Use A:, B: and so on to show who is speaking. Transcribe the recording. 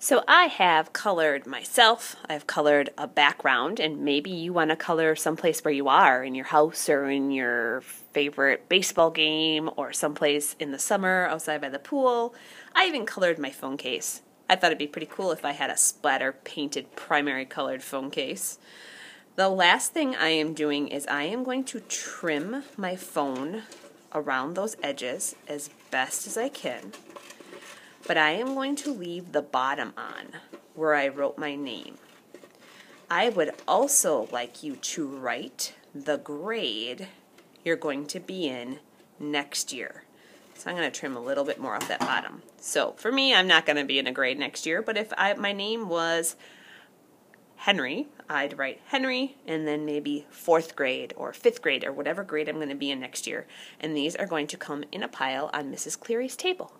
A: So I have colored myself, I've colored a background, and maybe you want to color someplace where you are, in your house or in your favorite baseball game or someplace in the summer outside by the pool. I even colored my phone case. I thought it'd be pretty cool if I had a splatter painted primary colored phone case. The last thing I am doing is I am going to trim my phone around those edges as best as I can but I am going to leave the bottom on where I wrote my name. I would also like you to write the grade you're going to be in next year. So I'm going to trim a little bit more off that bottom. So for me, I'm not going to be in a grade next year, but if I, my name was Henry, I'd write Henry and then maybe fourth grade or fifth grade or whatever grade I'm going to be in next year. And these are going to come in a pile on Mrs. Cleary's table.